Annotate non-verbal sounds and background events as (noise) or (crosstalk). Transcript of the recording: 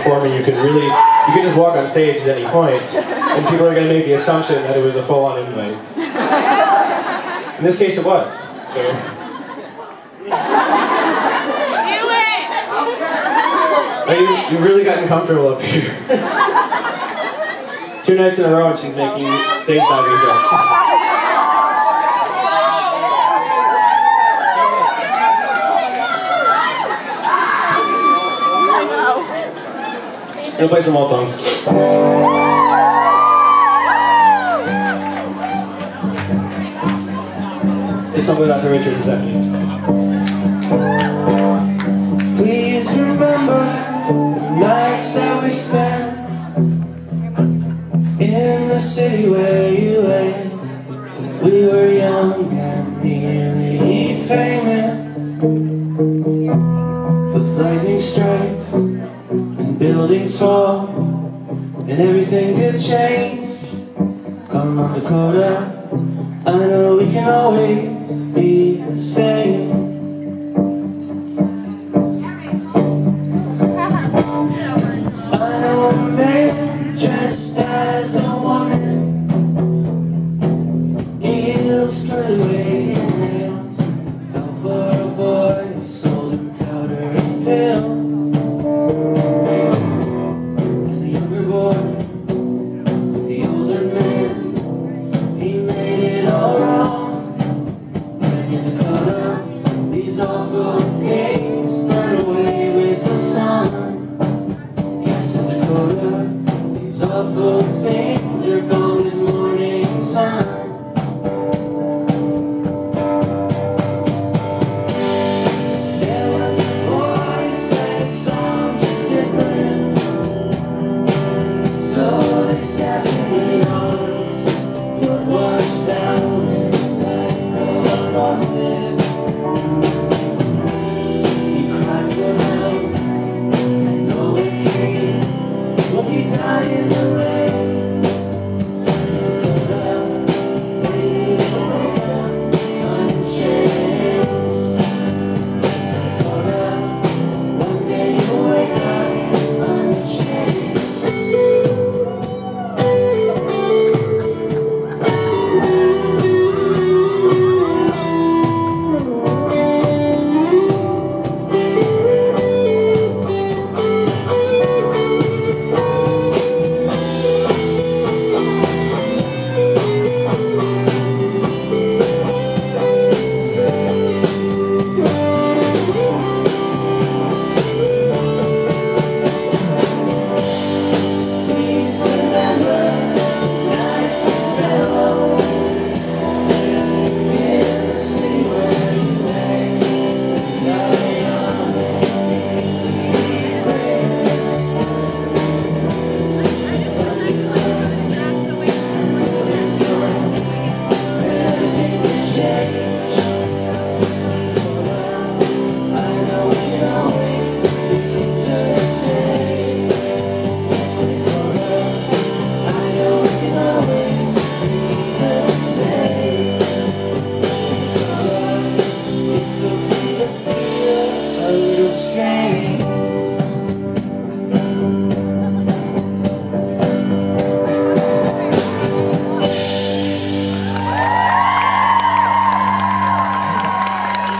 performing, you could really, you could just walk on stage at any point, and people are going to make the assumption that it was a full-on invite. In this case, it was. So. Do You, you've really gotten comfortable up here. (laughs) Two nights in a row and she's making stage diving jokes. Gonna play some old songs. This song out to Richard and Stephanie. Please remember the nights that we spent in the city where you lay. We were young and nearly famous, lightning strikes and buildings fall And everything could change. Come on Dakota I know we can always be the same